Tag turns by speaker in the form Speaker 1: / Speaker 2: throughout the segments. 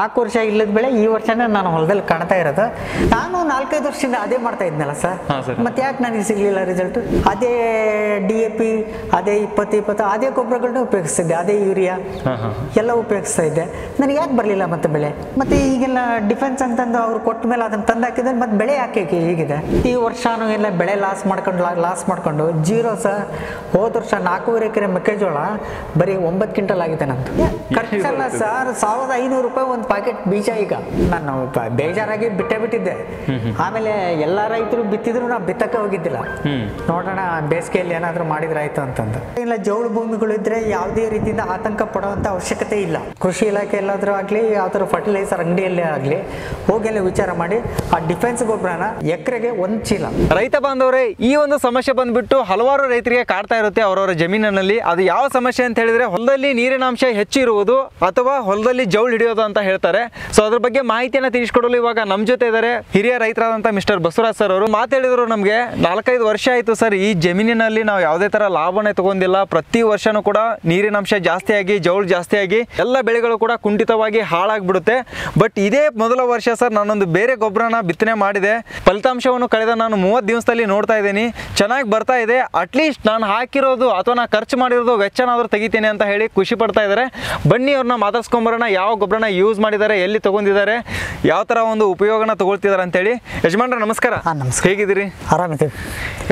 Speaker 1: ನಾಲ್ಕು ವರ್ಷ ಇಲ್ಲದ ಬೆಳೆ ಈ ವರ್ಷನೇ ನಾನು ಹೊಲದಲ್ಲಿ ಕಾಣ್ತಾ ಇರೋದು. ನಾನು ನಾಲ್ಕೈದು ವರ್ಷದಿಂದ ಅದೇ ಮಾಡ್ತಾ ಇದ್ನಲ್ಲ ಸರ್. ಮತ್ತೆ ಯಾಕೆ ನನಗೆ ಸಿಗ್ಲಿಲ್ಲ ರಿಸಲ್ಟ್ ಅದೇ ಡಿ ಎ ಪಿ ಅದೇ ಇಪ್ಪತ್ತು ಇಪ್ಪತ್ತು ಅದೇ ಗೊಬ್ಬರಗಳನ್ನ ಉಪಯೋಗಿಸ್ತಿದ್ದೆ ಅದೇ ಯೂರಿಯಾ ಎಲ್ಲ ಉಪಯೋಗಿಸ್ತಾ ಇದ್ದೆ. ನನಗೆ ಯಾಕೆ ಬರಲಿಲ್ಲ ಮತ್ತೆ ಬೆಳೆ? ಮತ್ತೆ ಈಗೆಲ್ಲ ಡಿಫೆನ್ಸ್ ಅಂತಂದು ಅವ್ರು ಕೊಟ್ಟ ಮೇಲೆ ಅದನ್ನ ತಂದು ಹಾಕಿದ್ರೆ ಮತ್ತೆ ಬೆಳೆ ಯಾಕೆ ಹೇಗಿದೆ ಹೀಗಿದೆ? ಈ ವರ್ಷನೂ ಎಲ್ಲ ಬೆಳೆ ಲಾಸ್ ಮಾಡ್ಕೊಂಡು ಲಾಸ್ ಮಾಡ್ಕೊಂಡು ಜೀರೋ ಸರ್. ಹೋದ ವರ್ಷ ನಾಲ್ಕೂವರೆ ಎಕರೆ ಮೆಕ್ಕೆಜೋಳ ಬರೀ ಒಂಬತ್ತು ಕ್ವಿಂಟಲ್ ಆಗಿದೆ ನಂದು ಖರ್ಚಲ್ಲ ಸರ್. ಸಾವಿರದ ಐನೂರು ರೂಪಾಯಿ ಒಂದು ಪ್ಯಾಕೆಟ್ ಬೀಜ ಈಗ. ನಾನು ಬೇಜಾರಾಗಿ ಬಿಟ್ಟೇ ಬಿಟ್ಟಿದ್ದೆ. ಆಮೇಲೆ ಎಲ್ಲ ರೈತರು ಬಿತ್ತಿದ್ರು ನಾ ಬಿತ್ತಕ್ಕೆ ಹೋಗಿದ್ದಿಲ್ಲ. ನೋಡೋಣ ಬೇಸಿಗೆಯಲ್ಲಿ ಏನಾದರೂ ಮಾಡಿದ್ರಾಯ್ತು ಅಂತಂದು. ಇಲ್ಲ ಜೌಳು ಭೂಮಿಗಳಿದ್ರೆ ಯಾವುದೇ ರೀತಿಯಿಂದ ಆತಂಕ ಪಡುವಂತ ಅವಶ್ಯಕತೆ ಇಲ್ಲ. ಕೃಷಿ ಇಲಾಖೆ ಎಲ್ಲಾದ್ರೂ ಆಗಲಿ ಯಾವ್ದಾದ್ರು ಫರ್ಟಿಲೈಸರ್ ಅಂಗಡಿಯಲ್ಲೇ ಆಗಲಿ ಹೋಗಿ ಅಲ್ಲಿ ವಿಚಾರ ಮಾಡಿ ಆ ಡಿಫೆನ್ಸ್ ಗೊಬ್ಬರನ ಎಕರೆಗೆ ಒಂದ್ ಚೀಲ.
Speaker 2: ರೈತ ಬಾಂಧವರೇ ಈ ಒಂದು ಸಮಸ್ಯೆ ಬಂದ್ಬಿಟ್ಟು ಹಲವಾರು ರೈತರಿಗೆ ಕಾಡ್ತಾ ಇರುತ್ತೆ ಅವರವರ ಜಮೀನಿನಲ್ಲಿ. ಅದು ಯಾವ ಸಮಸ್ಯೆ ಅಂತ ಹೇಳಿದ್ರೆ ಹೊಲದಲ್ಲಿ ನೀರಿನಾಂಶ ಹೆಚ್ಚು ಇರುವುದು ಅಥವಾ ಹೊಲದಲ್ಲಿ ಜೌಳು ಹಿಡಿಯೋದು ಅಂತ ಹೇಳ್ತಾರೆ. ಸೊ ಅದ್ರ ಬಗ್ಗೆ ಮಾಹಿತಿಯನ್ನು ತಿಳಿಸ್ಕೊಡಲು ಇವಾಗ ನಮ್ಮ ಜೊತೆ ಇದ್ದಾರೆ ಹಿರಿಯ ರೈತರಾದಂಥ ಮಿಸ್ಟರ್ ಬಸವರಾಜ್ ಸರ್ ಅವರು. ಮಾತಾಡಿದ್ರು ನಮಗೆ, ನಾಲ್ಕೈದು ವರ್ಷ ಆಯಿತು ಸರ್, ಈ ಜಮೀನಿನಲ್ಲಿ ನಾವು ಯಾವುದೇ ತರ ಲಾಭನೇ ತಗೊಂಡಿಲ್ಲ. ಪ್ರತಿ ವರ್ಷನೂ ಕೂಡ ನೀರಿನ ಅಂಶ ಜಾಸ್ತಿಯಾಗಿ ಜೌಳು ಜಾಸ್ತಿಯಾಗಿ ಎಲ್ಲ ಬೆಳೆಗಳು ಕೂಡ ಕುಂಠಿತವಾಗಿ ಹಾಳಾಗ್ಬಿಡುತ್ತೆ. ಬಟ್ ಇದೇ ಮೊದಲ ವರ್ಷ ಸರ್, ನಾನೊಂದು ಬೇರೆ ಗೊಬ್ಬರನ ಬಿತ್ತನೆ ಮಾಡಿದೆ. ಫಲಿತಾಂಶವನ್ನು ಕಳೆದ ನಾನು ಮೂವತ್ತು ದಿವಸದಲ್ಲಿ ನೋಡ್ತಾ ಇದ್ದೀನಿ. ಚೆನ್ನಾಗಿ ಬರ್ತಾ ಇದೆ. ಅಟ್ಲೀಸ್ಟ್ ನಾನು ಹಾಕಿರೋದು ಅಥವಾ ನಾನು ಖರ್ಚು ಮಾಡಿರೋದು ವೆಚ್ಚನಾದರೂ ತೆಗಿತೀನಿ ಅಂತ ಹೇಳಿ ಖುಷಿ ಪಡ್ತಾ ಇದ್ದಾರೆ ಬನ್ನಿ ಅವ್ರನ್ನ ಮಾತಾಡ್ಸ್ಕೊಂಬರೋಣ, ಯಾವ ಗೊಬ್ಬರನ ಯೂಸ್ ಮಾಡಿದ್ದಾರೆ ಎಲ್ಲಿ ತಗೊಂಡಿದ್ದಾರೆ ಯಾವ ತರ ಒಂದು ಉಪಯೋಗನ ತಗೊಳ್ತಿದ್ದಾರೆ ಅಂತೇಳಿ. ಯಜಮಾನ್ರ ನಮಸ್ಕಾರ.
Speaker 1: ನಮಸ್ಕಾರ.
Speaker 2: ಹೇಗಿದ್ದೀರಿ?
Speaker 1: ಆರಾಮಿದ್ದೀವಿ.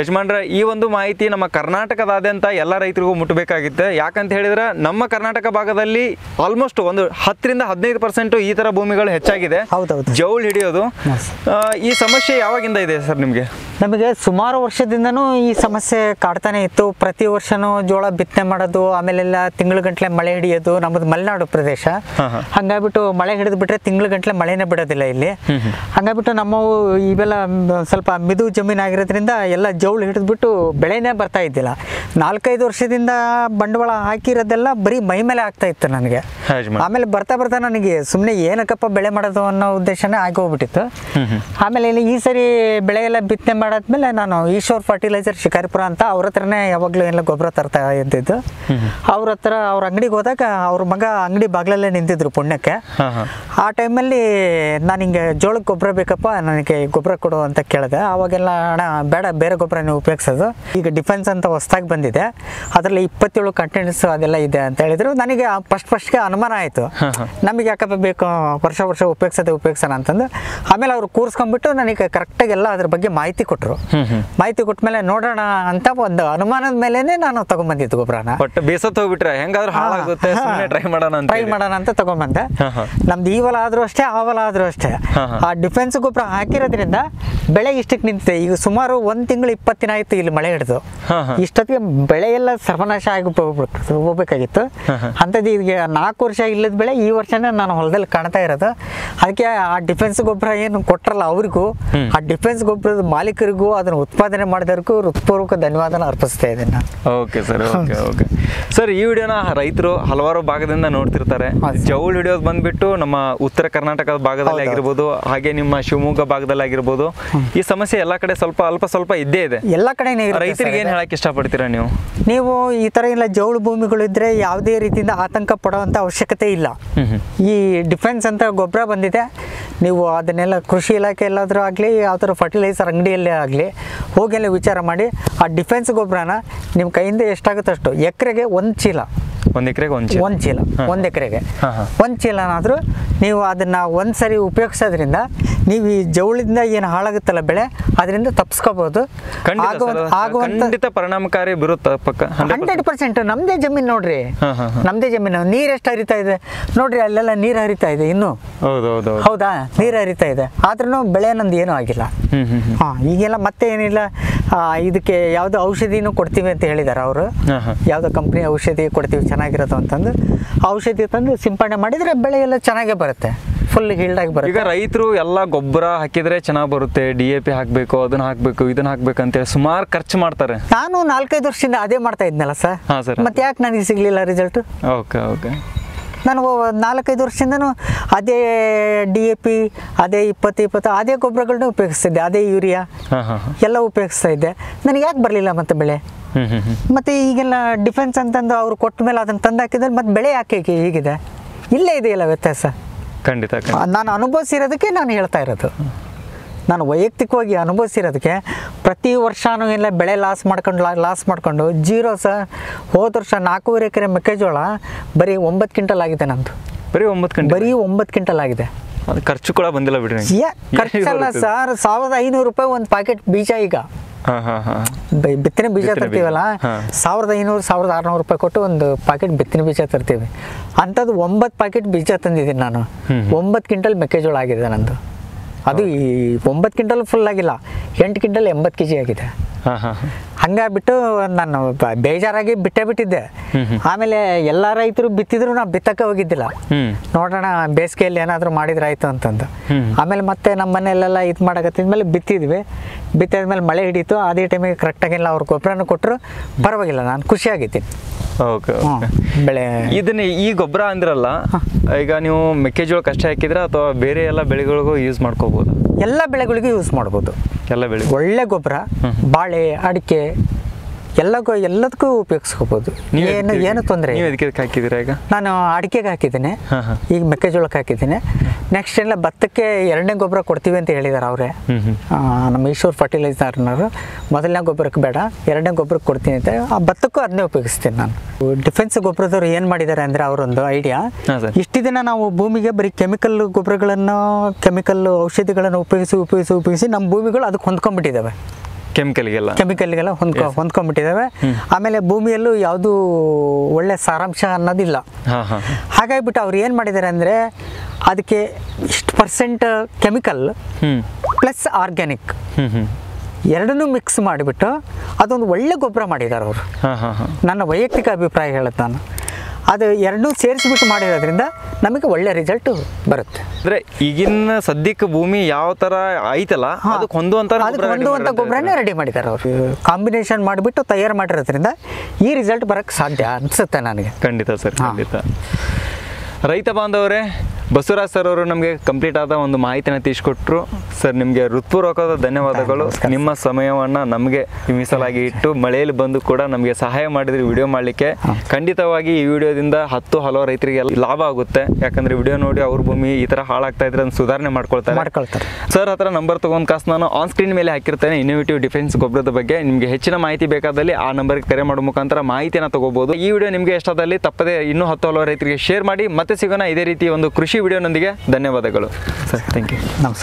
Speaker 2: ಯಜಮಾನ್ರ ಈ ಒಂದು ಮಾಹಿತಿ ನಮ್ಮ ಕರ್ನಾಟಕದಾದ್ಯಂತ ಎಲ್ಲ ರೈತರಿಗೂ ಮುಟ್ಟಬೇಕಾಗಿತ್ತು ಯಾಕಂತ ಹೇಳಿದ್ರೆ ನಮ್ಮ ಕರ್ನಾಟಕ ಭಾಗದಲ್ಲಿ ಆಲ್ಮೋಸ್ಟ್ ಒಂದು ಹತ್ತರಿಂದ ಹದಿನೈದು ಪರ್ಸೆಂಟ್ ಈ ತರ ಭೂಮಿಗಳು ಹೆಚ್ಚಾಗಿದೆ. ಜೌಳು ಹಿಡಿಯೋದು. ಈ ಸಮಸ್ಯೆ ಯಾವಾಗಿಂದ ಇದೆ ಸರ್ ನಿಮಗೆ?
Speaker 1: ನಮಗೆ ಸುಮಾರು ವರ್ಷದಿಂದನೂ ಈ ಸಮಸ್ಯೆ ಕಾಡ್ತಾನೆ ಇತ್ತು. ಪ್ರತಿ ವರ್ಷನೂ ಜೋಳ ಬಿತ್ತನೆ ಮಾಡೋದು ಆಮೇಲೆಲ್ಲ ತಿಂಗಳು ಗಂಟ್ಲೆ ಮಳೆ ಹಿಡಿಯೋದು ನಮ್ಮದು ಮಲೆನಾಡು ಪ್ರದೇಶ. ಹಂಗಾಗ್ಬಿಟ್ಟು ಮಳೆ ಹಿಡಿದು ಬಿಟ್ರೆ ತಿಂಗಳು ಗಂಟ್ಲೆ ಮಳೆನೇ ಬಿಡೋದಿಲ್ಲ ಇಲ್ಲಿ. ಹಂಗಾಗ್ಬಿಟ್ಟು ನಮ್ಮ ಇವೆಲ್ಲ ಸ್ವಲ್ಪ ಮಿದು ಜಮೀನು ಆಗಿರೋದ್ರಿಂದ ಎಲ್ಲ ಜೌಳು ಹಿಡಿದ್ಬಿಟ್ಟು ಬೆಳೆನೇ ಬರ್ತಾ ಇದ್ದಿಲ್ಲ. ನಾಲ್ಕೈದು ವರ್ಷದಿಂದ ಬಂಡವಾಳ ಹಾಕಿರೋದೆಲ್ಲ ಬರೀ ಮೈ ಮೇಲೆ ಆಗ್ತಾ ಇತ್ತು ನನಗೆ. ಆಮೇಲೆ ಬರ್ತಾ ಬರ್ತಾ ನನಗೆ ಸುಮ್ಮನೆ ಏನಕ್ಕಪ್ಪ ಬೆಳೆ ಮಾಡೋದು ಅನ್ನೋ ಉದ್ದೇಶನೇ ಆಗಿ ಹೋಗ್ಬಿಟ್ಟಿತ್ತು. ಆಮೇಲೆ ಇಲ್ಲಿ ಈ ಸರಿ ಬೆಳೆ ಎಲ್ಲ ಬಿತ್ತನೆ ಮಾಡಾದ್ಮೇಲೆ ನಾನು ಈಶ್ವರ್ ಫರ್ಟಿಲೈಸರ್ ಶಿಕಾರಿಪುರ ಅಂತ ಅವ್ರ ಹತ್ರನೇ ಯಾವಾಗಲೂ ಎಲ್ಲ ಗೊಬ್ಬರ ತರ್ತಾ ಇದ್ದಿದ್ದು. ಅವ್ರ ಹತ್ರ ಅವ್ರ ಅಂಗಡಿಗೆ ಹೋದಾಗ ಅವ್ರ ಮಗ ಅಂಗಡಿ ಬಾಗ್ಲಲ್ಲೇ ನಿಂತಿದ್ರು ಪುಣ್ಯಕ್ಕೆ. ಆ ಟೈಮಲ್ಲಿ ನಾನು ಹಿಂಗೆ ಜೋಳಕ್ಕೆ ಗೊಬ್ಬರ ಬೇಕಪ್ಪ ನನಗೆ ಗೊಬ್ಬರ ಕೊಡು ಅಂತ ಕೇಳಿದೆ. ಅವಾಗೆಲ್ಲ ಹಣ ಬೇಡ ಬೇರೆ ಗೊಬ್ಬರ ನೀವು ಉಪಯೋಗಿಸೋದು. ಈಗ ಡಿಫೆನ್ಸ್ ಅಂತ ಹೊಸ್ದಾಗಿ ಬಂದಿದೆ. ಅದರಲ್ಲಿ ಇಪ್ಪತ್ತೇಳು ಕಂಟೆಂಟ್ಸ್ ಅದೆಲ್ಲ ಇದೆ ಅಂತ ಹೇಳಿದ್ರು. ನನಗೆ ಫಸ್ಟ್ ಫಸ್ಟ್ಗೆ ಅನುಮಾನ ಆಯಿತು. ನಮಗೆ ಯಾಕಪ್ಪ ಬೇಕು? ವರ್ಷ ವರ್ಷ ಉಪಯೋಗಿಸೋದೇ ಉಪಯೋಗಿಸೋಣ ಅಂತಂದು. ಆಮೇಲೆ ಅವ್ರು ಕೂರಿಸ್ಕೊಂಡ್ಬಿಟ್ಟು ನನಗೆ ಕರೆಕ್ಟಾಗಿ ಎಲ್ಲ ಅದ್ರ ಬಗ್ಗೆ ಮಾಹಿತಿ ಕೊಟ್ಟರು ಮಾಹಿತಿ ಕೊಟ್ಟ ಮೇಲೆ ನೋಡೋಣ ಅಂತ ಒಂದು ಅನುಮಾನದ ಮೇಲೇನೆ ನಾನು ತಗೊಂಬಂದಿದ್ದು ಗೊಬ್ಬರನ.
Speaker 2: ಬಟ್ ಬೇಸತ್ ಹೋಗ್ಬಿಟ್ರೆ ಹೆಂಗಾದ್ರೂ ಹಾಳಾಗುತ್ತೆ ಟ್ರೈ ಮಾಡೋಣ ಅಂತ
Speaker 1: ಟ್ರೈ ಮಾಡೋಣ ಅಂತ
Speaker 2: ಹಾ.
Speaker 1: ನಮ್ದು ಈ ಹೊಲ ಆದ್ರೂ ಅಷ್ಟೇ ಆ ಹೊಲ ಆದ್ರೂ ಅಷ್ಟೇ. ಆ ಡಿಫೆನ್ಸ್ ಗೊಬ್ಬರ ಹಾಕಿರೋದ್ರಿಂದ ಬೆಳೆ ಇಷ್ಟಕ್ಕೆ ನಿಂತಿದೆ. ಈಗ ಸುಮಾರು ಒಂದ್ ತಿಂಗಳು ಇಪ್ಪತ್ತು ದಿನ ಆಯ್ತು ಇಲ್ಲಿ ಮಳೆ ಹಿಡಿದು. ಇಷ್ಟೊತ್ತಿಗೆ ಬೆಳೆ ಎಲ್ಲ ಸರ್ವನಾಶ ಆಗಿ ಹೋಗ್ಬೇಕಾಗಿತ್ತು. ಅಂಥದ್ದು ಈಗ ನಾಲ್ಕು ವರ್ಷ ಇಲ್ಲದ ಬೆಳೆ ಈ ವರ್ಷನೇ ನಾನು ಹೊಲದಲ್ಲಿ ಕಾಣ್ತಾ ಇರೋದು. ಅದಕ್ಕೆ ಆ ಡಿಫೆನ್ಸ್ ಗೊಬ್ಬರ ಏನು ಕೊಟ್ರಲ್ಲ ಅವ್ರಿಗೂ. ಆ ಡಿಫೆನ್ಸ್ ಗೊಬ್ಬರದ ಮಾಲೀಕರಿಗೂ ಅದನ್ನು ಉತ್ಪಾದನೆ ಮಾಡಿದವರಿಗೂ ಹೃತ್ಪೂರ್ವಕ ಧನ್ಯವಾದನ ಅರ್ಪಿಸ್ತಾ ಇದ್ದೀನಿ ನಾನು.
Speaker 2: Okay sir okay okay sir ಈ ವಿಡಿಯೋನ ರೈತರು ಹಲವಾರು ಭಾಗದಿಂದ ನೋಡ್ತಿರ್ತಾರೆ. ಜೌಳು ಹಿಡಿಯೋದು ಬಂದ್ಬಿಟ್ಟು ನಮ್ಮ ಉತ್ತರ ಕರ್ನಾಟಕದ ಭಾಗದಲ್ಲಿ. ಆಗಿರ್ಬೋದು ಹಾಗೆ ನಿಮ್ಮ ಶಿವಮೊಗ್ಗ ಭಾಗದಲ್ಲಿ ಆಗಿರ್ಬೋದು ಈ ಸಮಸ್ಯೆ ಎಲ್ಲ ಕಡೆ ಸ್ವಲ್ಪ ಅಲ್ಪ ಸ್ವಲ್ಪ ಇದ್ದೇ ಇದೆ.
Speaker 1: ಎಲ್ಲ ಕಡೆ
Speaker 2: ರೈತರಿಗೆ ಏನು
Speaker 1: ಹೇಳಕ್ಕೆ
Speaker 2: ಹೇಳಕ್ ಇಷ್ಟಪಡ್ತೀರಾ ನೀವು?
Speaker 1: ನೀವು ಈ ತರ ಎಲ್ಲ ಭೂಮಿಗಳು ಇದ್ರೆ ಯಾವುದೇ ರೀತಿಯಿಂದ ಆತಂಕ ಪಡುವಂತ ಅವಶ್ಯಕತೆ ಇಲ್ಲ. ಈ ಡಿಫೆನ್ಸ್ ಅಂತ ಗೊಬ್ಬರ ಬಂದಿದೆ. ನೀವು ಅದನ್ನೆಲ್ಲ ಕೃಷಿ ಇಲಾಖೆ ಎಲ್ಲಾದರೂ ಆಗಲಿ ಥರ ಫರ್ಟಿಲೈಸರ್ ಅಂಗಡಿಯಲ್ಲೇ ಆಗಲಿ ಹೋಗಿ ಅಲ್ಲಿ ವಿಚಾರ ಮಾಡಿ ಆ ಡಿಫೆನ್ಸ್ ಗೊಬ್ಬರನ ನಿಮ್ಮ ಕೈಯಿಂದ ಎಷ್ಟಾಗುತ್ತೆ ಅಷ್ಟು ಎಕರೆಗೆ ಒಂದು ಚೀಲ
Speaker 2: ಒಂದು ಎಕರೆಗೆ ಒಂದು ಚೀಲ.
Speaker 1: ಒಂದು ಚೀಲ ಒಂದು ಎಕರೆಗೆ. ಒಂದು ಚೀಲನಾದರೂ ನೀವು ಅದನ್ನು ಒಂದು ಸರಿ ಉಪಯೋಗಿಸೋದ್ರಿಂದ ನೀವು ಈ ಜವಳಿಂದ ಏನು ಹಾಳಾಗುತ್ತಲ್ಲ ಬೆಳೆ ಅದರಿಂದ ತಪ್ಪಿಸ್ಕೋಬಹುದು
Speaker 2: ಖಂಡಿತ ಪರಿಣಾಮಕಾರಿ ಬರುತ್ತೆ ಪಕ್ಕ 100%.
Speaker 1: ಹಂಡ್ರೆಡ್ ಪರ್ಸೆಂಟ್ ನಮ್ದೇ ಜಮೀನು ನೋಡ್ರಿ. ನಮ್ದೇ ಜಮೀನು ನೀರು ಎಷ್ಟು ಹರಿತಾ ಇದೆ? ನೋಡ್ರಿ ಅಲ್ಲೆಲ್ಲ ನೀರು ಹರಿತಾ ಇದೆ ಇನ್ನು.
Speaker 2: ಹೌದು ಹೌದು? ಹೌದು
Speaker 1: ಹೌದಾ ನೀರು ಹರಿತಾ ಇದೆ. ಆದ್ರೂ ಬೆಳೆ ನಂದು ಏನೂ ಆಗಿಲ್ಲ. ಹಾ ಈಗೆಲ್ಲ ಮತ್ತೆ ಏನಿಲ್ಲ. ಇದಕ್ಕೆ ಯಾವ್ದು ಔಷಧಿನೂ ಕೊಡ್ತೀವಿ ಅಂತ ಹೇಳಿದ್ದಾರೆ ಅವರು. ಯಾವುದೋ ಕಂಪ್ನಿ ಔಷಧಿ ಕೊಡ್ತೀವಿ ಚೆನ್ನಾಗಿರೋದು ಅಂತಂದು. ಔಷಧಿ ತಂದು ಸಿಂಪಡಣೆ ಮಾಡಿದರೆ ಬೆಳೆ ಎಲ್ಲ ಚೆನ್ನಾಗೇ ಬರುತ್ತೆ. ಫುಲ್ ಆಗಿ ಬರುತ್ತೆ.
Speaker 2: ಈಗ ರೈತರು ಎಲ್ಲ ಗೊಬ್ಬರ ಹಾಕಿದ್ರೆ ಚೆನ್ನಾಗಿ ಬರುತ್ತೆ ಡಿ ಎ ಪಿ ಹಾಕ್ಬೇಕು ಅದನ್ನ ಹಾಕ್ಬೇಕು ಇದನ್ನ ಹಾಕ್ಬೇಕು ಅಂತೇಳಿ ಸುಮಾರು ಖರ್ಚು ಮಾಡ್ತಾರೆ.
Speaker 1: ನಾನು ನಾಲ್ಕೈದು ವರ್ಷದಿಂದ ಅದೇ ಮಾಡ್ತಾ ಇದ್ನಲ್ಲ ಸರ್.
Speaker 2: ಹಾಂ ಸರ್.
Speaker 1: ಮತ್ತೆ ಯಾಕೆ ನನಗೆ ಸಿಗ್ಲಿಲ್ಲ ರಿಸಲ್ಟ್
Speaker 2: ಓಕೆ ಓಕೆ.
Speaker 1: ನಾನು ನಾಲ್ಕೈದು ವರ್ಷದಿಂದನೂ ಅದೇ ಡಿ ಎ ಪಿ ಅದೇ ಇಪ್ಪತ್ತು ಇಪ್ಪತ್ತು ಅದೇ ಗೊಬ್ಬರಗಳನ್ನ ಉಪಯೋಗಿಸ್ತಿದ್ದೆ ಅದೇ ಯೂರಿಯಾ
Speaker 2: ಹಾಂ ಹಾಂ ಹಾಂ.
Speaker 1: ಎಲ್ಲ ಉಪಯೋಗಿಸ್ತಾ ಇದ್ದೆ. ನನಗೆ ಯಾಕೆ ಬರಲಿಲ್ಲ ಮತ್ತೆ ಬೆಳೆ? ಮತ್ತು ಈಗೆಲ್ಲ ಡಿಫೆನ್ಸ್ ಅಂತಂದು ಅವ್ರು ಕೊಟ್ಟ ಮೇಲೆ ಅದನ್ನು ತಂದು ಹಾಕಿದ್ರೆ ಮತ್ತೆ ಬೆಳೆ ಯಾಕೆ ಹೀಗೆ- ಹೀಗಿದೆ? ಇಲ್ಲೇ ಇದೆಯಲ್ಲ ವ್ಯತ್ಯಾಸ.
Speaker 2: ಖಂಡಿತ
Speaker 1: ನಾನು ಅನುಭವಿಸಿರೋದಕ್ಕೆ ನಾನು ಹೇಳ್ತಾ ಇರೋದು. ನಾನು ವೈಯಕ್ತಿಕವಾಗಿ ಅನುಭವಿಸಿರೋದಕ್ಕೆ ಪ್ರತಿ ವರ್ಷನೂ ಎಲ್ಲ ಬೆಳೆ ಲಾಸ್ ಮಾಡ್ಕೊಂಡು ಲಾಸ್ ಮಾಡ್ಕೊಂಡು ಜೀರೋ ಸಹ ಹೋದ ವರ್ಷ ನಾಲ್ಕೂವರೆ ಎಕರೆ ಮೆಕ್ಕೆಜೋಳ ಬರೀ ಒಂಬತ್ತು ಕ್ವಿಂಟಲ್ ಆಗಿದೆ ನಂದು.
Speaker 2: ಬರೀ ಒಂಬತ್ತು ಕ್ವಿಂಟಲ್.
Speaker 1: ಬರೀ ಒಂಬತ್ತು ಕ್ವಿಂಟಲ್ ಆಗಿದೆ.
Speaker 2: ಖರ್ಚು ಕೂಡ ಬಂದಿಲ್ಲ
Speaker 1: ಬಿಡಿ ಖರ್ಚಲ್ಲ ಸರ್ ಸಾವಿರದ ಐನೂರು ರೂಪಾಯಿ ಒಂದು ಪ್ಯಾಕೆಟ್ ಬೀಜ ಈಗ. ಬಿತ್ತನೆ ಬೀಜ ತರ್ತೀವಲ್ಲ. ಸಾವಿರದ ಐನೂರು ಸಾವಿರದ ಆರುನೂರು ರೂಪಾಯಿ ಕೊಟ್ಟು ಒಂದು ಪ್ಯಾಕೆಟ್ ಬಿತ್ತನೆ ಬೀಜ ತರ್ತೀವಿ. ಅಂಥದ್ದು ಒಂಬತ್ತು ಪ್ಯಾಕೆಟ್ ಬೀಜ ತಂದಿದ್ದೀನಿ ನಾನು. ಒಂಬತ್ತು ಕ್ವಿಂಟಲ್ ಮೆಕ್ಕೆಜೋಳ ಆಗಿದೆ ನಂದು. ಅದು ಈ ಒಂಬತ್ತು ಕಿಂಟಲ್ ಫುಲ್ ಆಗಿಲ್ಲ. ಎಂಟು ಕಿಂಟಲ್ ಎಂಬತ್ತು ಕೆ ಜಿ ಆಗಿದೆ ಹಂಗಾಗ್ಬಿಟ್ಟು ನಾನು ಬೇಜಾರಾಗಿ ಬಿಟ್ಟೇ ಬಿಟ್ಟಿದ್ದೆ. ಆಮೇಲೆ ಎಲ್ಲ ರೈತರು ಬಿತ್ತಿದ್ರು ನಾ ಬಿತ್ತಕ್ಕೆ ಹೋಗಿದ್ದಿಲ್ಲ. ನೋಡೋಣ ಬೇಸಿಗೆಯಲ್ಲಿ ಏನಾದರೂ ಮಾಡಿದ್ರೆ ಆಯ್ತು ಅಂತಂದು. ಆಮೇಲೆ ಮತ್ತೆ ನಮ್ಮ ಮನೆಯಲ್ಲೆಲ್ಲ ಇದು ಮಾಡಕತ್ತಿದ್ಮೇಲೆ ಬಿತ್ತಿದ್ವಿ. ಬಿತ್ತಿದ್ಮೇಲೆ ಮಳೆ ಹಿಡೀತು. ಅದೇ ಟೈಮಿಗೆ ಕರೆಕ್ಟಾಗಿಲ್ಲ ಅವ್ರು ಗೊಬ್ಬರನೂ ಕೊಟ್ಟರು ಪರವಾಗಿಲ್ಲ ನಾನು ಖುಷಿಯಾಗಿದ್ದೀನಿ.
Speaker 2: ಓಕೆ
Speaker 1: ಬೆಳೆ.
Speaker 2: ಇದನ್ನ ಈ ಗೊಬ್ಬರ ಅಂದ್ರಲ್ಲ ಈಗ ನೀವು ಮೆಕ್ಕೆಜೋಳ ಕಷ್ಟ ಹಾಕಿದ್ರೆ ಅಥವಾ ಬೇರೆ ಎಲ್ಲ ಬೆಳೆಗಳಿಗೂ ಯೂಸ್ ಮಾಡ್ಕೋಬಹುದು
Speaker 1: ಎಲ್ಲ ಬೆಳೆಗಳಿಗೂ ಯೂಸ್ ಮಾಡ್ಬೋದು.
Speaker 2: ಎಲ್ಲ ಬೆಳೆ
Speaker 1: ಒಳ್ಳೆ ಗೊಬ್ಬರ ಬಾಳೆ ಅಡಿಕೆ ಎಲ್ಲಕ್ಕೂ ಎಲ್ಲದಕ್ಕೂ ಉಪಯೋಗಿಸ್ಕೋಬಹುದು ಏನು ಏನು ತೊಂದರೆ
Speaker 2: ಹಾಕಿದ್ದೀರಾ ಈಗ?
Speaker 1: ನಾನು ಅಡಿಕೆಗೆ ಹಾಕಿದ್ದೀನಿ. ಈಗ ಮೆಕ್ಕೆಜೋಳಕ್ಕೆ ಹಾಕಿದ್ದೀನಿ. ನೆಕ್ಸ್ಟ್ ಎಲ್ಲ ಭತ್ತಕ್ಕೆ ಎರಡನೇ ಗೊಬ್ಬರ ಕೊಡ್ತೀವಿ ಅಂತ ಹೇಳಿದ್ದಾರೆ ಅವರೇ. ನಮ್ಮ ಈಶ್ವರ್ ಫರ್ಟಿಲೈಸರ್ನವರು ಮೊದಲನೇ ಗೊಬ್ಬರಕ್ಕೆ ಬೇಡ ಎರಡನೇ ಗೊಬ್ಬರಕ್ಕೆ ಕೊಡ್ತೀನಿ ಅಂತ ಆ ಭತ್ತಕ್ಕೂ ಅದನ್ನೇ ಉಪಯೋಗಿಸ್ತೀನಿ ನಾನು. ಡಿಫೆನ್ಸ್ ಗೊಬ್ಬರದವ್ರು ಏನು ಮಾಡಿದ್ದಾರೆ ಅಂದರೆ ಅವರೊಂದು ಐಡಿಯಾ ಇಷ್ಟು ದಿನ ನಾವು ಭೂಮಿಗೆ ಬರೀ ಕೆಮಿಕಲ್ ಗೊಬ್ಬರಗಳನ್ನು ಕೆಮಿಕಲ್ ಔಷಧಿಗಳನ್ನು ಉಪಯೋಗಿಸಿ ಉಪಯೋಗಿಸಿ ಉಪಯೋಗಿಸಿ ನಮ್ಮ ಭೂಮಿಗಳು ಅದಕ್ಕೆ ಹೊಂದ್ಕೊಂಡ್ಬಿಟ್ಟಿದ್ದಾವೆ
Speaker 2: ಕೆಮಿಕಲ್ಗೆಲ್ಲ
Speaker 1: ಕೆಮಿಕಲ್ಗೆಲ್ಲ ಹೊಂದ್ಕೊ ಹೊಂದ್ಕೊಂಡ್ಬಿಟ್ಟಿದ್ದಾವೆ ಆಮೇಲೆ ಭೂಮಿಯಲ್ಲೂ ಯಾವುದೂ ಒಳ್ಳೆ ಸಾರಾಂಶ ಅನ್ನೋದಿಲ್ಲ. ಹಾಗಾಗ್ಬಿಟ್ಟು ಅವ್ರು ಏನು ಮಾಡಿದ್ದಾರೆ ಅಂದರೆ ಅದಕ್ಕೆ ಇಷ್ಟು ಪರ್ಸೆಂಟ್ ಕೆಮಿಕಲ್ ಪ್ಲಸ್ ಆರ್ಗ್ಯಾನಿಕ್ ಎರಡನ್ನೂ ಮಿಕ್ಸ್ ಮಾಡಿಬಿಟ್ಟು ಅದೊಂದು ಒಳ್ಳೆ ಗೊಬ್ಬರ ಮಾಡಿದ್ದಾರೆ ಅವರು.
Speaker 2: ಹಾ ಹಾ ಹಾ.
Speaker 1: ನನ್ನ ವೈಯಕ್ತಿಕ ಅಭಿಪ್ರಾಯ ಹೇಳುತ್ತೆ ನಾನು. ಅದು ಎರಡನ್ನೂ ಸೇರಿಸಿಬಿಟ್ಟು ಮಾಡಿರೋದ್ರಿಂದ ನಮಗೆ ಒಳ್ಳೆ ರಿಸಲ್ಟ್ ಬರುತ್ತೆ.
Speaker 2: ಅಂದ್ರೆ ಈಗಿನ ಸದ್ಯಕ್ಕೆ ಭೂಮಿ ಯಾವ ತರ ಐತಲ್ಲ ಅದಕ್ಕೆ ಹೊಂದುವಂಥ
Speaker 1: ಅದಕ್ಕೆ ಹೊಂದುವಂಥ ಗೊಬ್ಬರನೇ ರೆಡಿ ಮಾಡಿದ್ದಾರೆ ಅವರು. ಕಾಂಬಿನೇಷನ್ ಮಾಡಿಬಿಟ್ಟು ತಯಾರು ಮಾಡಿರೋದ್ರಿಂದ ಈ ರಿಸಲ್ಟ್ ಬರೋಕ್ಕೆ ಸಾಧ್ಯ ಅನಿಸುತ್ತೆ ನನಗೆ.
Speaker 2: ಖಂಡಿತ ಸರ್ ಖಂಡಿತ. ರೈತ ಬಾಂಧವರೇ ಬಸವರಾಜ್ ಸರ್ ಅವರು ನಮಗೆ ಕಂಪ್ಲೀಟ್ ಆದ ಒಂದು ಮಾಹಿತಿನ ತಿಳಿಸ್ಕೊಟ್ರು. ಸರ್ ನಿಮಗೆ ಹೃತ್ಪೂರ್ವಕವಾದ ಧನ್ಯವಾದಗಳು. ನಿಮ್ಮ ಸಮಯವನ್ನು ನಮಗೆ ಮೀಸಲಾಗಿ ಇಟ್ಟು ಮಳೆಯಲ್ಲಿ ಬಂದು ಕೂಡ ನಮಗೆ ಸಹಾಯ ಮಾಡಿದ್ರಿ ವಿಡಿಯೋ ಮಾಡಲಿಕ್ಕೆ. ಖಂಡಿತವಾಗಿ ಈ ವಿಡಿಯೋದಿಂದ ಹತ್ತು ಹಲವು ರೈತರಿಗೆ ಲಾಭ ಆಗುತ್ತೆ. ಯಾಕಂದ್ರೆ ವಿಡಿಯೋ ನೋಡಿ ಅವ್ರ ಭೂಮಿ ಈ ತರ ಹಾಳಾಗ್ತಾ ಇದ್ರೆ ಅದನ್ನ ಸುಧಾರಣೆ
Speaker 1: ಮಾಡ್ಕೊಳ್ತಾರೆ.
Speaker 2: ಸರ್ ಹತ್ರ ನಂಬರ್ ತಗೊಂಡ್ ಕಾಸು ನಾನು ಆನ್ ಸ್ಕ್ರೀನ್ ಮೇಲೆ ಹಾಕಿರ್ತೇನೆ. ಇನ್ನೋವೇಟಿವ್ ಡಿಫೆನ್ಸ್ ಗೊಬ್ಬರದ ಬಗ್ಗೆ. ನಿಮಗೆ ಹೆಚ್ಚಿನ ಮಾಹಿತಿ ಬೇಕಾದಲ್ಲಿ ಆ ನಂಬರ್ಗೆ ಕರೆ ಮಾಡೋ ಮುಖಾಂತರ ಮಾಹಿತಿನ ತಗೋಬಹುದು ಈ ವಿಡಿಯೋ ನಿಮಗೆ ಇಷ್ಟದಲ್ಲಿ ತಪ್ಪದೆ ಇನ್ನೂ ಹತ್ತು ಹಲವು ರೈತರಿಗೆ ಶೇರ್ ಮಾಡಿ. ಮತ್ತೆ ಸಿಗೋಣ ಇದೇ ರೀತಿ ಒಂದು ಕೃಷಿ ವಿಡಿಯೋನೊಂದಿಗೆ ಧನ್ಯವಾದಗಳು. ಸರ್ ಥ್ಯಾಂಕ್ ಯು
Speaker 1: ನಮಸ್ಕಾರ.